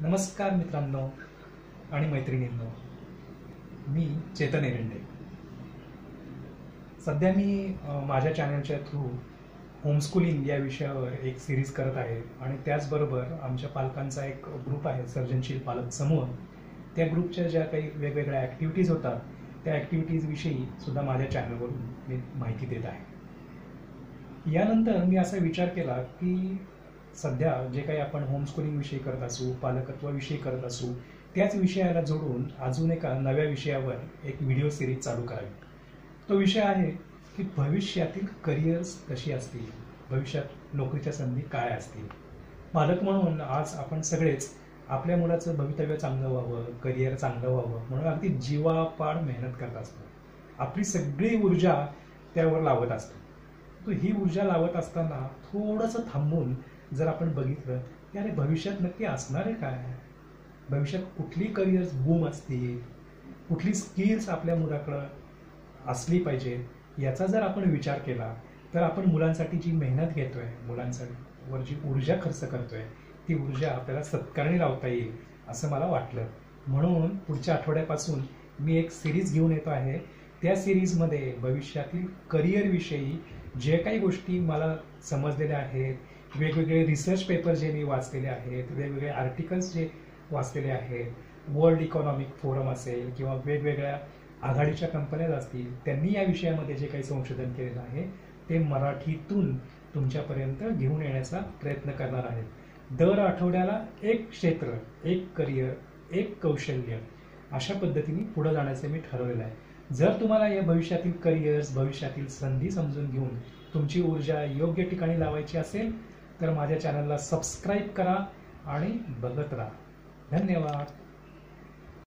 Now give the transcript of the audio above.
नमस्कार मित्रांनो आणि मैत्रिणींनो. मी चेतन एरंडे. सध्या मी माझ्या चॅनलच्या थ्रू होमस्कूलिंग या विषयावर एक सिरीज करत आहे आणि त्याचबरोबर आमच्या पालकांचा एक ग्रुप आहे सर्जनशील पालक समूह त्या ग्रुपच्या ज्या काही वेगवेगळ्या ॲक्टिव्हिटीज होतात त्या ॲक्टिव्हिटीजविषयी सुद्धा माझ्या चॅनलवरून मी माहिती देत आहे. यानंतर मी असा विचार केला की सध्या जे काही आपण होमस्कूलिंग विषयी करत असू पालकत्वाविषयी करत असू त्याच विषयाला जोडून अजून एका नव्या विषयावर एक व्हिडिओ सिरीज चालू करावी. तो विषय आहे की भविष्यातील करिअर्स कशी असतील भविष्यात नोकरीच्या संधी काय असतील. पालक म्हणून आज आपण सगळेच आपल्या मुलाचं भवितव्य चांगलं व्हावं करिअर चांगलं व्हावं म्हणून अगदी जीवापाड मेहनत करत असतो. आपली सगळी ऊर्जा त्यावर लावत असतो. तो ही ऊर्जा लावत असताना थोडंसं थांबून जर आपण बघितलं की अरे भविष्यात नक्की असणार आहे काय? भविष्यात कुठली करिअर्स बूम असतील? कुठली स्किल्स आपल्या मुलाकडं असली पाहिजे? याचा जर आपण विचार केला तर आपण मुलांसाठी जी मेहनत घेतोय मुलांसाठी वर जी ऊर्जा खर्च करतोय ती ऊर्जा आपल्याला सत्कारणी लावता येईल असं मला वाटलं. म्हणून पुढच्या आठवड्यापासून मी एक सिरीज घेऊन येतो आहे. त्या सिरीजमध्ये भविष्यातील करिअरविषयी जे काही गोष्टी मला समजलेल्या आहेत वेगवेगळे रिसर्च पेपर जे मी वाचलेले आहेत वेगवेगळे आर्टिकल्स जे वाचलेले आहेत वर्ल्ड इकॉनॉमिक फोरम असेल किंवा वेगवेगळ्या आघाडीच्या कंपन्या असतील त्यांनी या विषयामध्ये जे काही संशोधन केलेलं आहे ते मराठीतून तुमच्यापर्यंत घेऊन येण्याचा प्रयत्न करणार आहेत. दर आठवड्याला एक क्षेत्र एक करिअर एक कौशल्य अशा पद्धतीने पुढे जाण्याचं मी ठरवलेलं आहे. जर तुम्हाला या भविष्यातील करिअर्स भविष्यातील संधी समजून घेऊन तुमची ऊर्जा योग्य ठिकाणी लावायची असेल तर माझ्या चॅनलला सबस्क्राईब करा आणि बघत राहा. धन्यवाद.